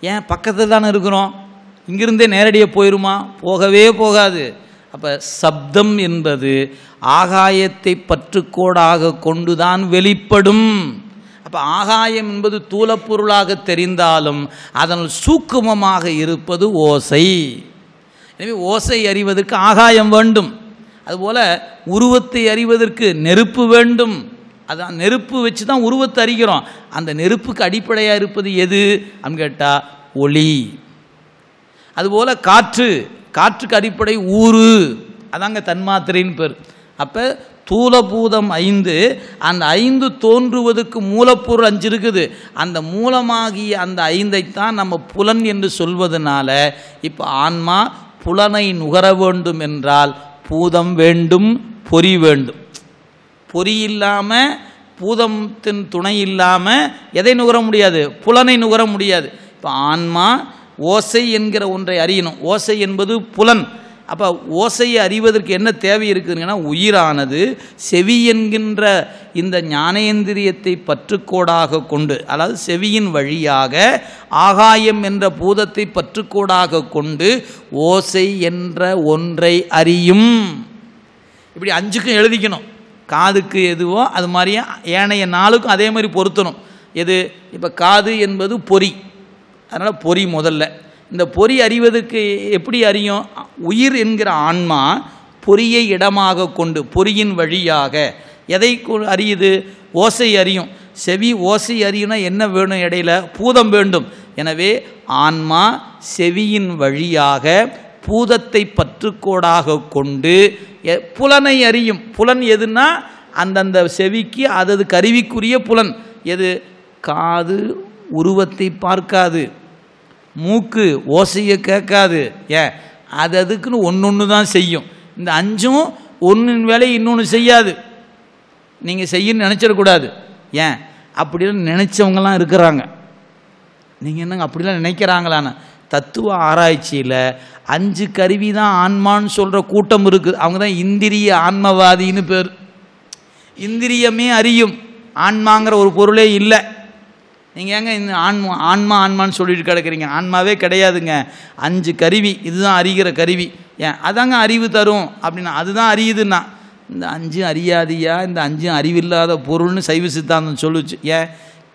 ஏன் பக்கத்தில் தானே இருக்கிறோம்? இங்கிருந்தே நேரடியாக போயிருமா? போகவே போகாது. அப்போ சப்தம் என்பது ஆகாயத்தை பற்றுக்கோடாக கொண்டுதான் வெளிப்படும். அப்போ ஆகாயம் என்பது தூலப்பொருளாக தெரிந்தாலும் அதன் சூக்குமமாக இருப்பது ஓசை. எனவே ஓசை அறிவதற்கு ஆகாயம் வேண்டும். அதுபோல் உருவத்தை அறிவதற்கு நெருப்பு வேண்டும். அதான் நெருப்பு வச்சு தான் உருவத்தை அறிகிறோம். அந்த நெருப்புக்கு அடிப்படையாக இருப்பது எது? அப்படின்னு கேட்டால் ஒளி. அதுபோல் காற்று. காற்றுக்கு அடிப்படை ஊறு. அதாங்க தன்மாத்திரைன்னு பேர். அப்போ தூலபூதம் ஐந்து அந்த ஐந்து தோன்றுவதற்கு மூலப்பொருள் அஞ்சு இருக்குது. அந்த மூலமாகிய அந்த ஐந்தைத்தான் நம்ம புலன் என்று சொல்வதனால இப்போ ஆன்மா புலனை நுகர வேண்டும் என்றால் பூதம் வேண்டும் பொறி வேண்டும். பொறி இல்லாமல் பூதத்தின் துணை இல்லாமல் எதை நுகர முடியாது? புலனை நுகர முடியாது. இப்போ ஆன்மா ஓசை என்கிற ஒன்றை அறியணும். ஓசை என்பது புலன். அப்போ ஓசையை அறிவதற்கு என்ன தேவை இருக்குதுங்கன்னா உயிரானது செவி என்கின்ற இந்த ஞானேந்திரியத்தை பற்றுக்கோடாக கொண்டு அதாவது செவியின் வழியாக ஆகாயம் என்ற பூதத்தை பற்றுக்கோடாக கொண்டு ஓசை என்ற ஒன்றை அறியும். இப்படி அஞ்சுக்கும் எழுதிக்கணும். காதுக்கு எதுவோ அது மாதிரியே? ஏனைய நாளுக்கும் அதே மாதிரி பொருத்தணும். எது? இப்போ காது என்பது பொறி. அதனால் பொறி முதல்ல. இந்த பொறி அறிவதற்கு எப்படி அறியும்? உயிர் என்கிற ஆன்மா பொறியை இடமாக கொண்டு பொறியின் வழியாக. எதை கொ- அறியுது? ஓசை அறியும். செவி ஓசை அறியும்னா என்ன வேணும் இடையில? பூதம் வேண்டும். எனவே ஆன்மா செவியின் வழியாக பூதத்தை பற்றுக்கோடாக கொண்டு எ- புலனை அறியும். புலன் எதுனா அந்தந்த செவிக்கு அதது கருவிக்குரிய புலன். எது? காது உருவத்தை பார்க்காது. மூக்கு ஓசையை கேட்காது. ஏன் அது அதுக்குன்னு ஒன்று ஒன்று தான் செய்யும். இந்த அஞ்சும் ஒன்றின் வேலையை இன்னொன்று செய்யாது. நீங்கள் செய்யன்னு நினச்சிடக்கூடாது. ஏன்? அப்படிலாம் நினச்சவங்கலாம் இருக்கிறாங்க. நீங்கள் என்னங்க அப்படிலாம் நினைக்கிறாங்களான்னு. தத்துவ ஆராய்ச்சியில் அஞ்சு கருவி தான் ஆன்மான்னு சொல்கிற கூட்டம் இருக்குது அவங்க தான் இந்திரிய ஆன்மவாதின்னு பேர். இந்திரியமே அறியும். ஆன்மாங்கிற ஒரு பொருளே இல்லை. நீங்கள் ஏங்க இந்த ஆன்மா ஆன்மா ஆன்மான்னு சொல்லிட்டு கிடக்குறீங்க? ஆன்மாவே கிடையாதுங்க. அஞ்சு கருவி இதுதான் அறிகிற கருவி. ஏன்? அதாங்க அறிவு தரும். அப்படின்னா அதுதான் அறியுதுன்னா இந்த அஞ்சும் அறியாதியா? இந்த அஞ்சும் அறிவில்லாத பொருள்னு சைவ சித்தாந்தம் சொல்லுச்சு. ஏன்?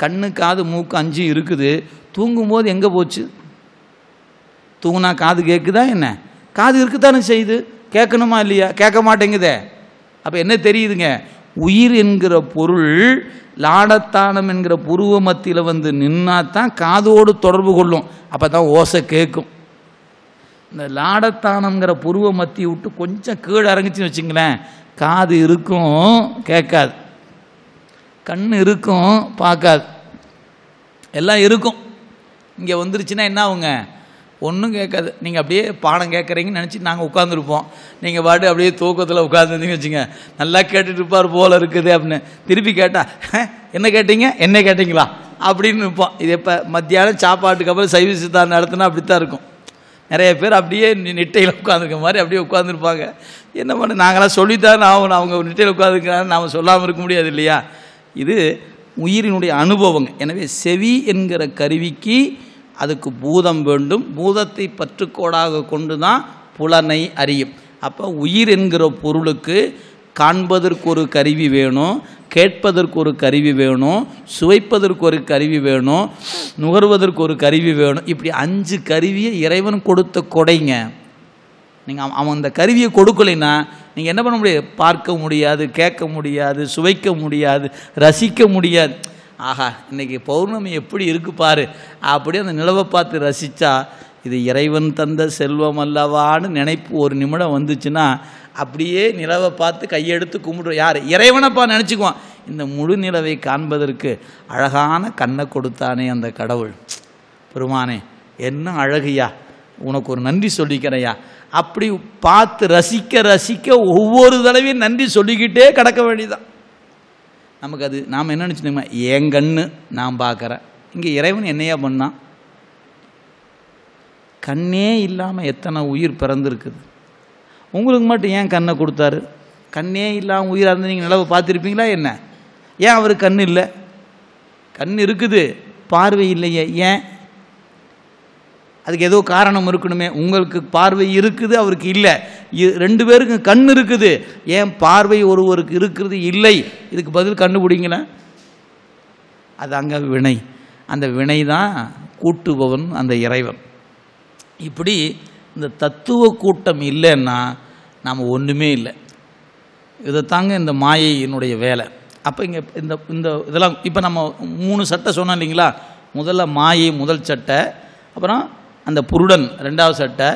கண்ணு காது மூக்கு அஞ்சும் இருக்குது. தூங்கும்போது எங்கே போச்சு? தூங்கினா காது கேட்குதா என்ன? காது இருக்குதானே செய்யுது கேட்கணுமா இல்லையா? கேட்க மாட்டேங்குதே. அப்போ என்ன தெரியுதுங்க? உயிர் என்கிற பொருள் லாடத்தானம் என்கிற புருவ மத்தியில் வந்து நின்னா தான் காதோடு தொடர்பு கொள்ளும். அப்போ தான் ஓசை கேட்கும் இந்த லாடத்தானங்கிற புருவ மத்தி விட்டு கொஞ்சம் கீழே இறங்குச்சுன்னு வச்சுங்களேன் காது இருக்கும் கேட்காது. கண் இருக்கும் பார்க்காது. எல்லாம் இருக்கும். இங்கே வந்துருச்சுன்னா என்ன ஆகுங்க? ஒன்றும் கேட்காது. நீங்கள் அப்படியே பாடம் கேட்குறீங்கன்னு நினச்சி நாங்கள் உட்காந்துருப்போம் நீங்கள் பாட்டு அப்படியே தூக்கத்தில் உட்காந்துருந்தீங்க வச்சுங்க. நல்லா கேட்டுட்டு இருப்பார் போல இருக்குது அப்படின்னு. திருப்பி கேட்டால் என்ன கேட்டீங்க? என்ன கேட்டிங்களா? அப்படின்னு இருப்போம் இது எப்போ? மத்தியானம் சாப்பாட்டுக்கு அப்புறம் சைவ சித்தாந்தம் நடத்தினா அப்படி தான் இருக்கும். நிறைய பேர் அப்படியே நெட்டையில் உட்காந்துருக்க மாதிரி அப்படியே உட்காந்துருப்பாங்க என்ன பண்ண நாங்களாம் சொல்லித்தான் ஆகணும். அவங்க நெட்டையில் உட்காந்துருக்கிறாங்க நாம் சொல்லாமல் இருக்க முடியாது இல்லையா? இது உயிரினுடைய அனுபவங்க. எனவே செவி என்கிற கருவிக்கு அதுக்கு பூதம் வேண்டும். பூதத்தை பற்றுக்கோடாக கொண்டு தான் புலனை அறியும். அப்போ உயிர் என்கிற பொருளுக்கு காண்பதற்கு ஒரு கருவி வேணும் கேட்பதற்கு ஒரு கருவி வேணும் சுவைப்பதற்கு ஒரு கருவி வேணும் நுகர்வதற்கு ஒரு கருவி வேணும். இப்படி அஞ்சு கருவியை இறைவன் கொடுத்த கொடைங்க. நீங்கள் அவன் அந்த கருவியை கொடுக்கலைன்னா நீங்கள் என்ன பண்ண முடியாது பார்க்க முடியாது கேட்க முடியாது சுவைக்க முடியாது ரசிக்க முடியாது. ஆஹா இன்னைக்கு பௌர்ணமி எப்படி இருக்கு பாரு. அப்படியே அந்த நிலவை பார்த்து ரசித்தா இது இறைவன் தந்த செல்வம் அல்லவான்னு நினைப்பு ஒரு நிமிடம் வந்துச்சுன்னா அப்படியே நிலவை பார்த்து கையெடுத்து கும்பிடுவோம் யார்? இறைவனப்பா நினச்சிக்குவான். இந்த முழு நிலவை காண்பதற்கு அழகான கண்ணை கொடுத்தானே அந்த கடவுள். பெருமானே என்ன அழகையா உனக்கு ஒரு நன்றி சொல்லிக்கிறையா அப்படி பார்த்து ரசிக்க ரசிக்க ஒவ்வொரு தடவையும் நன்றி சொல்லிக்கிட்டே கிடக்க வேண்டியதான் நமக்கு அது நாம் என்ன நினச்சினோமா என் கண்ணு நான் பார்க்குறேன். இங்கே இறைவன் என்னையா பண்ணான்? கண்ணே இல்லாமல் எத்தனை உயிர் பிறந்திருக்குது? உங்களுக்கு மட்டும் ஏன் கண்ணை கொடுத்தாரு? கண்ணே இல்லாமல் உயிராக இருந்து நீங்கள் நிலவை பார்த்துருப்பீங்களா என்ன? ஏன் அவருக்கு கண் இல்லை? கண் இருக்குது பார்வை இல்லையே ஏன்? அதுக்கு ஏதோ காரணம் இருக்கணுமே. உங்களுக்கு பார்வை இருக்குது அவருக்கு இல்லை. ரெண்டு பேருக்கும் கண் இருக்குது. ஏன் பார்வை ஒருவருக்கு இருக்கிறது இல்லை? இதுக்கு பதில் கண்டுபிடிங்களேன். அது அங்கே வினை. அந்த வினை தான் கூட்டுபவன் அந்த இறைவன். இப்படி இந்த தத்துவ கூட்டம் இல்லைன்னா நாம் ஒன்றுமே இல்லை. இதை தாங்க இந்த மாயையினுடைய வேலை. அப்போ இங்கே இந்த இந்த இதெல்லாம் இப்போ நம்ம மூணு சட்டை சொன்னோம் இல்லைங்களா? முதல்ல மாயை முதல் சட்டை அப்புறம் அந்த புருடன் ரெண்டாவது சட்டை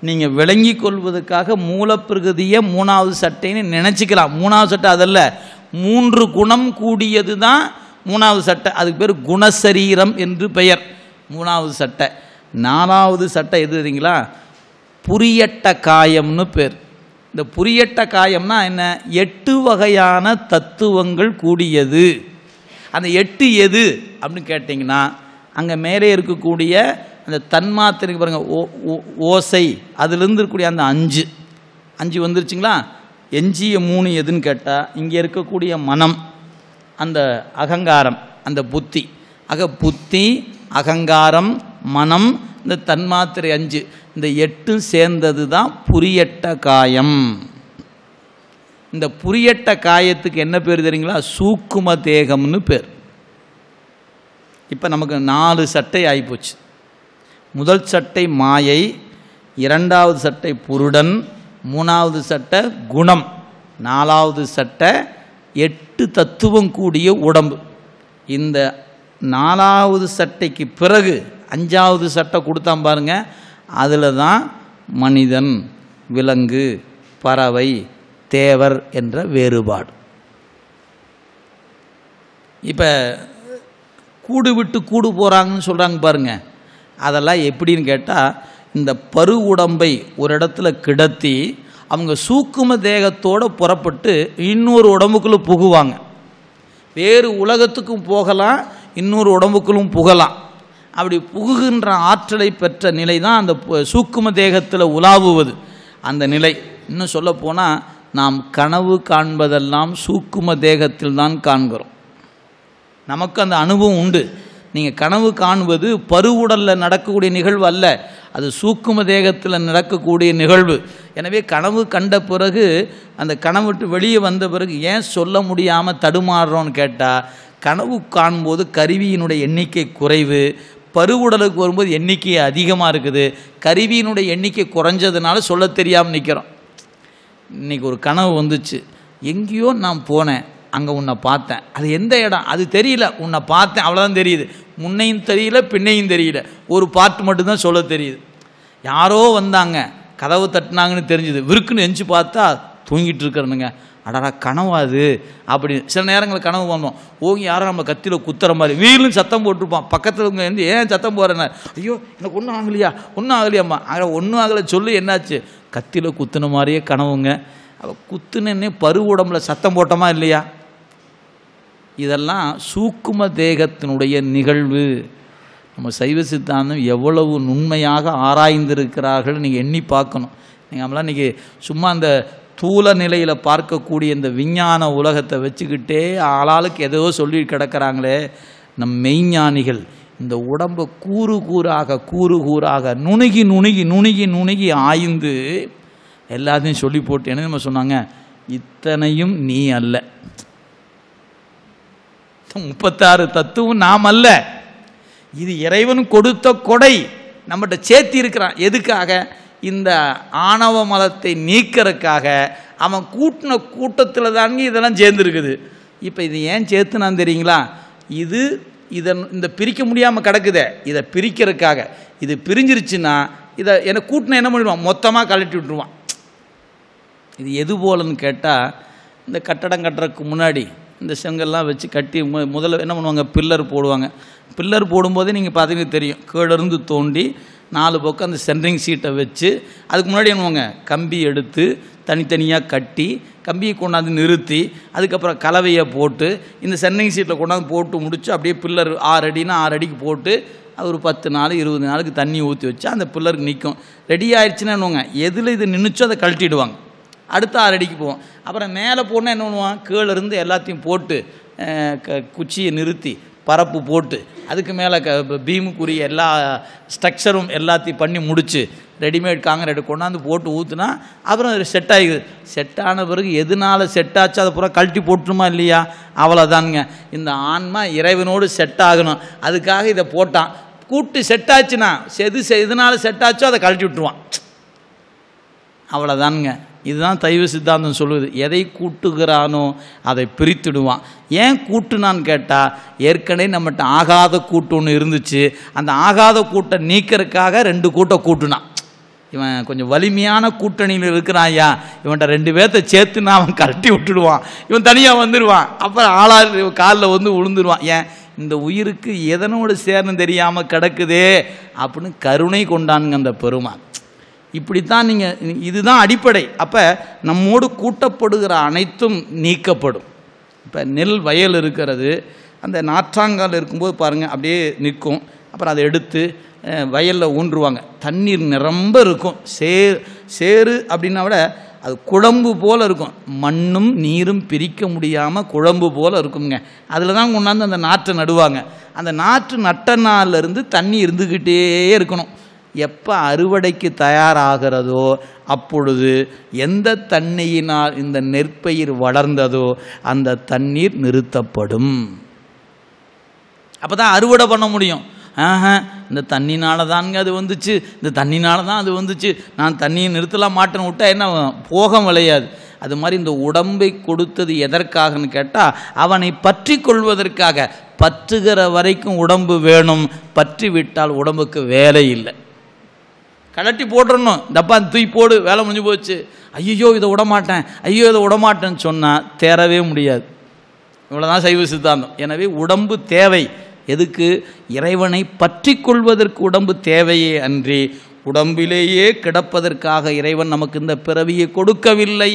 நீங்கள் விளங்கி கொள்வதற்காக மூலப்பிரகதியை மூணாவது சட்டைன்னு நினச்சிக்கலாம். மூணாவது சட்டை அதல்ல. மூன்று குணம் கூடியது தான் மூணாவது சட்டை. அதுக்கு பேர் குணசரீரம் என்று பெயர். மூணாவது சட்டை. நாலாவது சட்டை எது தெரியுங்களா? புரியட்ட காயம்னு பேர். இந்த புரியட்ட காயம்னா என்ன? எட்டு வகையான தத்துவங்கள் கூடியது. அந்த எட்டு எது அப்படின்னு கேட்டிங்கன்னா அங்கே மேலே இருக்கக்கூடிய அந்த தன்மாத்திரைக்கு பாருங்கள் ஓ ஓ- ஓசை அதுலேருந்து இருக்கக்கூடிய அந்த அஞ்சு. அஞ்சு வந்துருச்சுங்களா? எஞ்சிய மூணு எதுன்னு கேட்டால் இங்கே இருக்கக்கூடிய மனம் அந்த அகங்காரம் அந்த புத்தி. ஆக புத்தி அகங்காரம் மனம் இந்த தன்மாத்திரை அஞ்சு. இந்த எட்டு சேர்ந்தது தான் புரியட்ட காயம். இந்த புரியட்ட காயத்துக்கு என்ன பேர் தெரியுங்களா? சூக்கும தேகம்னு பேர். இப்போ நமக்கு நாலு சட்டை ஆகிப்போச்சு முதல் சட்டை மாயை இரண்டாவது சட்டை புருடன் மூணாவது சட்டை குணம் நாலாவது சட்டை எட்டு தத்துவம் கூடிய உடம்பு. இந்த நாலாவது சட்டைக்கு பிறகு அஞ்சாவது சட்டை கொடுத்தான் பாருங்க அதில் தான் மனிதன் விலங்கு பறவை தேவர் என்ற வேறுபாடு. இப்போ கூடு விட்டு கூடு போகிறாங்கன்னு சொல்கிறாங்க பாருங்கள் அதெல்லாம் எப்படின்னு கேட்டால் இந்த பரு உடம்பை ஒரு இடத்துல கிடத்தி அவங்க சூக்கும தேகத்தோடு புறப்பட்டு இன்னொரு உடம்புக்குள்ளே புகுவாங்க. வேறு உலகத்துக்கும் போகலாம் இன்னொரு உடம்புக்குள்ளும் புகலாம். அப்படி புகுகின்ற ஆற்றலை பெற்ற நிலை தான் அந்த சூக்கும தேகத்தில் உலாவுவது அந்த நிலை. இன்னும் சொல்லப்போனால் நாம் கனவு காண்பதெல்லாம் சூக்கும தேகத்தில் தான் காண்கிறோம். நமக்கு அந்த அனுபவம் உண்டு. நீங்கள் கனவு காணுவது பருவுடலில் நடக்கக்கூடிய நிகழ்வு அல்ல. அது சூக்கும தேகத்தில் நடக்கக்கூடிய நிகழ்வு. எனவே கனவு கண்ட பிறகு அந்த கனவு விட்டு வெளியே வந்த பிறகு ஏன் சொல்ல முடியாமல் தடுமாறுறோன்னு கேட்டால் கனவு காணும்போது கருவியினுடைய எண்ணிக்கை குறைவு பருவுடலுக்கு வரும்போது எண்ணிக்கை அதிகமாக இருக்குது. கருவியினுடைய எண்ணிக்கை குறைஞ்சதுனால சொல்ல தெரியாமல் நிற்கிறோம் இன்னைக்கு ஒரு கனவு வந்துச்சு. எங்கேயோ நான் போனேன் அங்கே உன்னை பார்த்தேன். அது எந்த இடம்? அது தெரியல. உன்னை பார்த்தேன் அவ்வளோதான் தெரியுது. முன்னையும் தெரியல பின்னையும் தெரியல. ஒரு பாட்டு மட்டும்தான் சொல்ல தெரியுது. யாரோ வந்தாங்க கதவு தட்டினாங்கன்னு தெரிஞ்சுது. விருக்குன்னு எஞ்சி பார்த்தா தூங்கிட்டு இருக்கிறனுங்க. அடடா கனவா அது. அப்படி சில நேரங்களில் கனவு வந்தோம் ஓங்கி யாரும் நம்ம கத்தியில் குத்துற மாதிரி. வீலும் சத்தம் போட்டிருப்பான். பக்கத்தில் இவங்க வந்து ஏன் சத்தம் போடுறேன்னு? ஐயோ எனக்கு ஒன்றும் ஆகலையா? ஒன்றும் ஆகலையாம்மா. அங்கே ஒன்றும் ஆகலை. சொல்லு என்னாச்சு? கத்தியில் குத்துன மாதிரியே கனவுங்க. அவ குத்துனே பரு உடம்புல சத்தம் போட்டோமா இல்லையா? இதெல்லாம் சூக்கும தேகத்தினுடைய நிகழ்வு. நம்ம சைவ சித்தாந்தம் எவ்வளவு நுண்மையாக ஆராய்ந்திருக்கிறார்கள் நீங்கள் எண்ணி பார்க்கணும். நீங்கள் நம்மளாம் இன்றைக்கி சும்மா அந்த தூல நிலையில் பார்க்கக்கூடிய இந்த விஞ்ஞான உலகத்தை வச்சுக்கிட்டே ஆளாளுக்கு ஏதோ சொல்லி கிடக்கிறாங்களே. நம் மெய்ஞானிகள் இந்த உடம்பை கூறு கூறாக கூறு கூறாக நுணுகி நுணுகி நுணுகி நுணுகி ஆய்ந்து எல்லாத்தையும் சொல்லி போட்டேன்னு நம்ம சொன்னாங்க. இத்தனையும் நீ அல்ல. முப்பத்தாறு தத்துவம் நாம் அல்ல. இது இறைவன் கொடுத்த கொடை. நம்மகிட்ட சேர்த்தி இருக்கிறான். எதுக்காக? இந்த ஆணவ மதத்தை நீக்கிறதுக்காக அவன் கூட்டின கூட்டத்தில் தாங்க இதெல்லாம் சேர்ந்துருக்குது. இப்போ இது ஏன் சேர்த்துனான் தெரியுங்களா? இது இதன் இந்த பிரிக்க முடியாமல் கிடக்குதே. இதை பிரிக்கிறதுக்காக இது பிரிஞ்சிருச்சுன்னா இதை என்னை கூட்டின என்ன பண்ணிடுவான்? மொத்தமாக கழட்டி விட்டுருவான். இது எது போலன்னு கேட்டால் இந்த கட்டடம் கட்டுறதுக்கு முன்னாடி இந்த செங்கல்லாம் வச்சு கட்டி மு- முதல்ல என்ன பண்ணுவாங்க? பில்லர் போடுவாங்க. பில்லர் போடும்போதே நீங்கள் பார்த்தீங்கன்னா தெரியும். கீழிருந்து தோண்டி நாலு பக்கம் அந்த சென்ட்ரிங் சீட்டை வச்சு அதுக்கு முன்னாடி என்ன கம்பி எடுத்து தனித்தனியாக கட்டி கம்பியை கொண்டாந்து நிறுத்தி அதுக்கப்புறம் கலவையை போட்டு இந்த சென்ட்ரிங் சீட்டில் கொண்டாந்து போட்டு முடிச்சு அப்படியே பில்லர் ஆறு அடினா ஆறு அடிக்கு போட்டு அது ஒரு பத்து நாள் இருபது நாளுக்கு தண்ணி ஊற்றி வச்சு அந்த பில்லருக்கு நிற்கும் ரெடி ஆயிடுச்சுன்னா என்னவாங்க எதில் இது நின்றுச்சோ அதை கழட்டிடுவாங்க. அடுத்த ஆறு அடிக்கு போவோம். அப்புறம் மேலே போனால் என்ன பண்ணுவான்? கீழே இருந்து எல்லாத்தையும் போட்டு க குச்சியை நிறுத்தி பரப்பு போட்டு அதுக்கு மேலே க பீமுக்குரிய எல்லா ஸ்ட்ரக்சரும் எல்லாத்தையும் பண்ணி முடித்து ரெடிமேட் காங்கிரீட் கொண்டாந்து போட்டு ஊற்றுனா அப்புறம் அது செட் ஆகிடுது செட் ஆன பிறகு எதனால செட் ஆச்சு? அதை பூரா கழட்டி போட்டுருமா இல்லையா? அவ்வளோதானுங்க இந்த ஆன்மா இறைவனோடு செட் ஆகணும். அதுக்காக இதை போட்டான். கூட்டு செட் ஆச்சுன்னா எது செ- எதனால செட் ஆச்சோ அதை கழட்டி விட்டுருவான். அவ்வளோதானுங்க இதுதான் தெய்வ சித்தாந்தம் சொல்லுது. எதை கூட்டுகிறானோ அதை பிரித்துடுவான். ஏன் கூட்டுனான்னு கேட்டால் ஏற்கனவே நம்மகிட்ட ஆகாத கூட்டு ஒன்று இருந்துச்சு. அந்த ஆகாத கூட்டை நீக்கிறதுக்காக ரெண்டு கூட்டை கூட்டுனான். இவன் கொஞ்சம் வலிமையான கூட்டணியில் இருக்கிறான் ஐயா. இவன்கிட்ட ரெண்டு பேர்த்த சேர்த்துனா அவன் கரட்டி விட்டுடுவான். இவன் தனியாக வந்துடுவான் அப்புறம் ஆளாள் காலில் வந்து விழுந்துருவான் ஏன்? இந்த உயிருக்கு எதனோடு சேர்ந்து தெரியாமல் கிடக்குதே அப்படின்னு கருணை கொண்டானுங்க அந்த பெருமான். இப்படித்தான் நீங்கள் இதுதான் அடிப்படை. அப்போ நம்மோடு கூட்டப்படுகிற அனைத்தும் நீக்கப்படும். இப்போ நெல் வயல் இருக்கிறது. அந்த நாற்றாங்கால் இருக்கும்போது பாருங்கள் அப்படியே நிற்கும். அப்புறம் அதை எடுத்து வயலில் ஊன்றுவாங்க. தண்ணீர் நிரம்ப இருக்கும். சே சேறு அப்படின்னா விட அது குழம்பு போல் இருக்கும். மண்ணும் நீரும் பிரிக்க முடியாமல் குழம்பு போல் இருக்குங்க அதில் தான் கொண்டாந்து அந்த நாற்றை நடுவாங்க. அந்த நாற்று நட்ட நாள்லேருந்து தண்ணி இருந்துக்கிட்டே இருக்கணும். எப்போ அறுவடைக்கு தயாராகிறதோ அப்பொழுது எந்த தண்ணியினால் இந்த நெற்பயிர் வளர்ந்ததோ அந்த தண்ணீர் நிறுத்தப்படும். அப்போ தான் அறுவடை பண்ண முடியும். ஆஹா இந்த தண்ணினால தாங்க அது வந்துச்சு இந்த தண்ணினால தான் அது வந்துச்சு. நான் தண்ணியை நிறுத்தலாம் மாட்டேன்னு விட்டா என்ன போகம் விளையாது. அது மாதிரி இந்த உடம்பை கொடுத்தது எதற்காகன்னு கேட்டால் அவனை பற்றி கொள்வதற்காக. பற்றுகிற வரைக்கும் உடம்பு வேணும் பற்றி விட்டால் உடம்புக்கு வேலை இல்லை. கலட்டி போட்டுறணும். டப்பா தூக்கி போடு வேலை முடிஞ்சு போச்சு. ஐயோ இதை விடமாட்டேன். ஐயோ இதை விடமாட்டேன்னு சொன்னால் தேரவே முடியாது. இவ்வளோதான் சைவ சித்தாந்தம். எனவே உடம்பு தேவை. எதுக்கு? இறைவனை பற்றி கொள்வதற்கு உடம்பு தேவையே அன்றி உடம்பிலேயே கிடப்பதற்காக இறைவன் நமக்கு இந்த பிறவியை கொடுக்கவில்லை.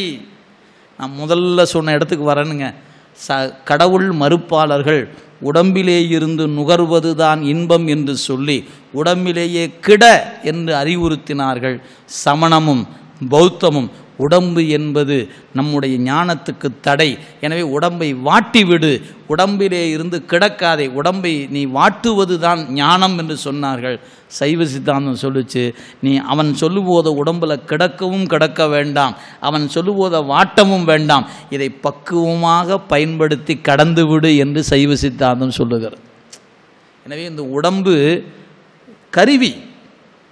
நான் முதல்ல சொன்ன இடத்துக்கு வரேனுங்க. ச கடவுள் மறுப்பாளர்கள் உடம்பிலே இருந்து நுகர்வதுதான் இன்பம் என்று சொல்லி உடம்பிலேயே கிட என்று அறிவுறுத்தினார்கள். சமணமும் பௌத்தமும் உடம்பு என்பது நம்முடைய ஞானத்துக்கு தடை. எனவே உடம்பை வாட்டிவிடு. உடம்பிலே இருந்து கிடக்காதே. உடம்பை நீ வாட்டுவது தான் ஞானம் என்று சொன்னார்கள். சைவ சித்தாந்தம் சொல்லிச்சு நீ அவன் சொல்லும்போத உடம்பில் கிடக்கவும் கிடக்க வேண்டாம். அவன் சொல்லும்போத வாட்டமும் வேண்டாம். இதை பக்குவமாக பயன்படுத்தி கடந்து விடு என்று சைவ சித்தாந்தம் சொல்லுகிறது. எனவே இந்த உடம்பு கருவி.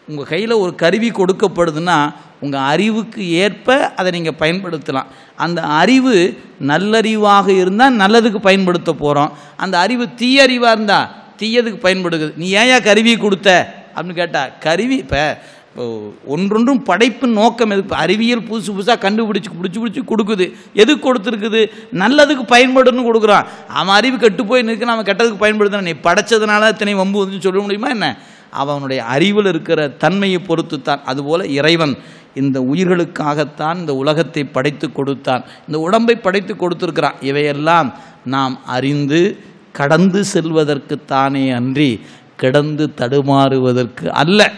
உங்கள் கையில் ஒரு கருவி கொடுக்கப்படுதுன்னா உங்கள் அறிவுக்கு ஏற்ப அதை நீங்கள் பயன்படுத்தலாம். அந்த அறிவு நல்லறிவாக இருந்தால் நல்லதுக்கு பயன்படுத்த போகிறோம் அந்த அறிவு தீயறிவாக இருந்தால் தீயதுக்கு பயன்படுது. நீ ஏன் கருவி கொடுத்த? அப்படின்னு கேட்டால் கருவி இப்போ ஒன்றொன்றும் படைப்பின் நோக்கம் எது? அறிவியல் புதுசு புதுசாக கண்டுபிடிச்சி பிடிச்சி பிடிச்சி கொடுக்குது. எதுக்கு கொடுத்துருக்குது? நல்லதுக்கு பயன்படுன்னு கொடுக்குறான். அவன் அறிவு கெட்டு போய் நிற்கிறான் நம்ம கெட்டதுக்கு பயன்படுத்துறான் நீ படைச்சதுனால இத்தனை வம்பு வந்து சொல்ல முடியுமா என்ன? அவனுடைய அறிவில் இருக்கிற தன்மையை பொறுத்துத்தான். அதுபோல் இறைவன் இந்த உயிர்களுக்காகத்தான் இந்த உலகத்தை படைத்து கொடுத்தான். இந்த உடம்பை படைத்து கொடுத்துருக்கிறான். இவையெல்லாம் நாம் அறிந்து கடந்து செல்வதற்குத்தானே அன்றி கிடந்து தடுமாறுவதற்கு அல்ல.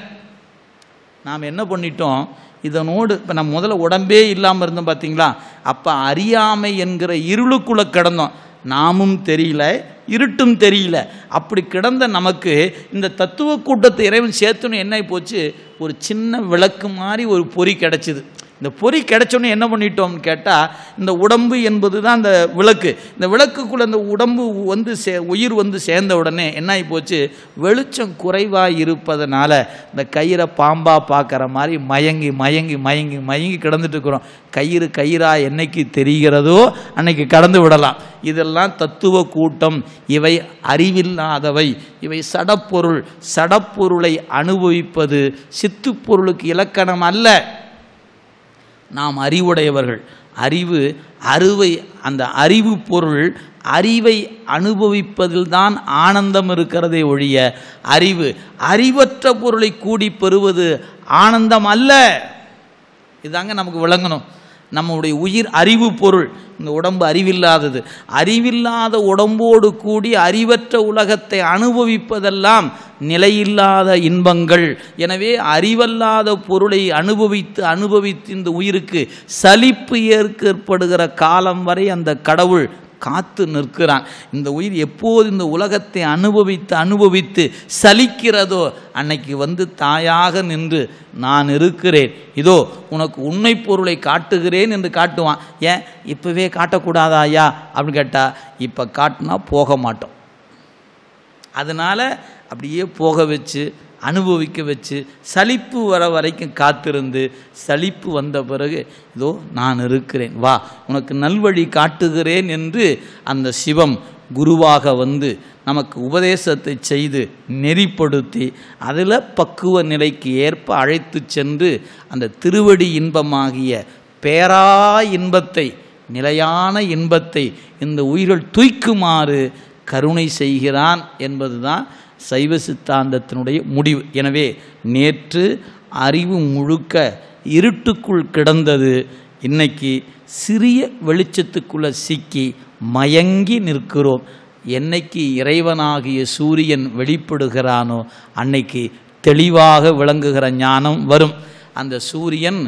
நாம் என்ன பண்ணிட்டோம்? இதனோடு இப்போ நம்ம முதல்ல உடம்பே இல்லாமல் இருந்தோம் பார்த்தீங்களா அப்போ அறியாமை என்கிற இருளுக்குள்ளே கிடந்தோம். நாமும் தெரியல இருட்டும் தெரியல. அப்படி கிடந்த நமக்கு இந்த தத்துவ கூட்டத்தை இறைவன் சேர்த்துன்னு என்ன போச்சு? ஒரு சின்ன விளக்கு மாதிரி ஒரு பொறி கிடச்சிது. இந்த பொறி கிடைச்சோன்னு என்ன பண்ணிட்டோம்னு கேட்டால் இந்த உடம்பு என்பது தான் அந்த விளக்கு. இந்த விளக்குக்குள்ளே அந்த உடம்பு வந்து சே உயிர் வந்து சேர்ந்த உடனே என்ன ஆகி போச்சு? வெளிச்சம் குறைவாக இருப்பதனால இந்த கயிறை பாம்பா பார்க்குற மாதிரி மயங்கி மயங்கி மயங்கி மயங்கி கிடந்துட்டு இருக்கிறோம். கயிறு கயிறாக என்னைக்கு தெரிகிறதோ அன்னைக்கு கடந்து விடலாம். இதெல்லாம் தத்துவ கூட்டம். இவை அறிவில்லாதவை. இவை சடப்பொருள். சடப்பொருளை அனுபவிப்பது சித்துப்பொருளுக்கு இலக்கணம் அல்ல. நாம் அறிவுடையவர்கள். அறிவு அறுவை அந்த அறிவு பொருள் அறிவை அனுபவிப்பதில் தான் ஆனந்தம் இருக்கிறதே ஒழிய அறிவு அறிவற்ற பொருளை கூடி பெறுவது ஆனந்தம் அல்ல. இதாங்க நமக்கு விளங்கணும். நம்முடைய உயிர் அறிவு பொருள். இந்த உடம்பு அறிவில்லாதது. அறிவில்லாத உடம்போடு கூடி அறிவற்ற உலகத்தை அனுபவிப்பதெல்லாம் நிலையில்லாத இன்பங்கள். எனவே அறிவல்லாத பொருளை அனுபவித்து அனுபவித்து இந்த உயிருக்கு சலிப்பு ஏற்படுகிற காலம் வரை அந்த கடவுள் காத்து நிற்கிறான். இந்த உயிர் எப்போது இந்த உலகத்தை அனுபவித்து அனுபவித்து சலிக்கிறதோ அன்னைக்கு வந்து தாயாக நின்று நான் இருக்கிறேன். இதோ உனக்கு உண்மை பொருளை காட்டுகிறேன் என்று காட்டுவான். ஏன்? இப்போவே காட்டக்கூடாதா ஐயா? அப்படின்னு கேட்டால் இப்போ காட்டினா போக மாட்டோம். அதனால் அப்படியே போக வச்சு அனுபவிக்க வச்சு சலிப்பு வர வரைக்கும் காத்திருந்து சலிப்பு வந்த பிறகு இதோ நான் இருக்கிறேன் வா உனக்கு நல்வழி காட்டுகிறேன் என்று அந்த சிவம் குருவாக வந்து நமக்கு உபதேசத்தை செய்து நெறிப்படுத்தி அதில் பக்குவ நிலைக்கு ஏற்ப அழைத்து சென்று அந்த திருவடி இன்பமாகிய பேரா இன்பத்தை நிலையான இன்பத்தை இந்த உயிர்கள் தூய்க்குமாறு கருணை செய்கிறான் என்பதுதான் சைவ சித்தாந்தத்தினுடைய முடிவு. எனவே நேற்று அறிவு முழுக்க இருட்டுக்குள் கிடந்தது. இன்னைக்கு சிறிய வெளிச்சத்துக்குள்ள சிக்கி மயங்கி நிற்கிறோம். என்னைக்கு இறைவனாகிய சூரியன் வெளிப்படுகிறானோ அன்னைக்கு தெளிவாக விளங்குகிற ஞானம் வரும். அந்த சூரியன்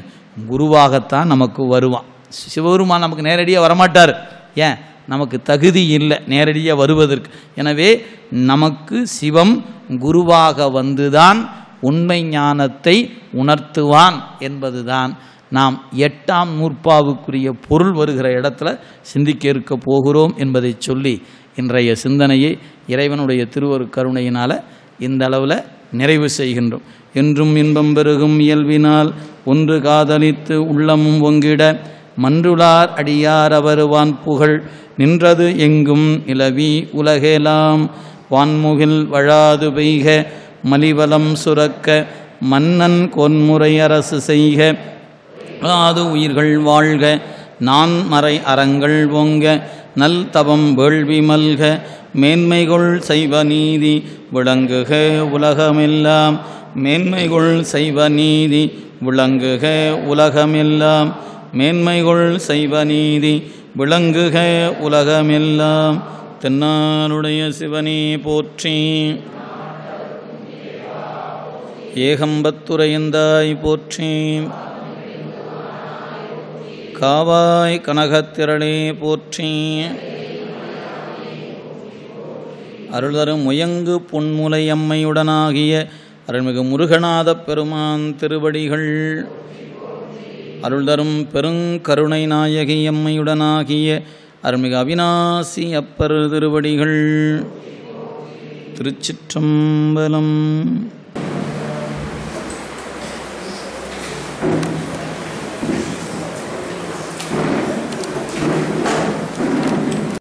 குருவாகத்தான் நமக்கு வருவான். சிவபெருமான் நமக்கு நேரடியாக வரமாட்டார். ஏன்? நமக்கு தகுதி இல்லை நேரடியாக வருவதற்கு. எனவே நமக்கு சிவம் குருவாக வந்துதான் உண்மை ஞானத்தை உணர்த்துவான் என்பதுதான். நாம் எட்டாம் நூற்பாவுக்குரிய பொருள் வருகிற இடத்துல சிந்திக்க இருக்க போகிறோம் என்பதை சொல்லி இன்றைய சிந்தனையை இறைவனுடைய திருவரு கருணையினால் இந்த அளவில் நிறைவு செய்கின்றோம். என்றும் இன்பம் பெருகும் இயல்பினால் ஒன்று காதலித்து உள்ளமும் ஒங்கிட மன்றுளார் அடியார் அவருவான் புகழ். நின்றது எங்கும் இலவி உலகேலாம். வான்முகில் வழாது பெய்க மலிவலம் சுரக்க மன்னன் கொன்முறை அரசு செய்க. ஆது உயிர்கள் வாழ்க நான் மறை அறங்கள் ஓங்க நல் தவம் வேள்வி மல்க. மேன்மைகொள் செய்வ நீதி விளங்குக உலகமெல்லாம். மேன்மைகொள் செய்வ நீதி விளங்குக உலகமெல்லாம். மேன்மைகொள் செய்வ நீதி விளங்குக உலகமெல்லாம். தென்னாளுடைய சிவனே போற்றி. ஏகம்பத்துரையந்தாய் போற்றி. காவாய் கனகத்திரளே போற்றி. அருள்தரும் முயங்கு பொன்முலையம்மையுடனாகிய அருள்மிகு முருகநாதப் பெருமான் திருவடிகள். அருள்தரும் பெருங்கருணை நாயகி அம்மையுடனாகிய அருள்மிகு அவிநாசி அப்பர் திருவடிகள். திருச்சிற்றம்பலம்.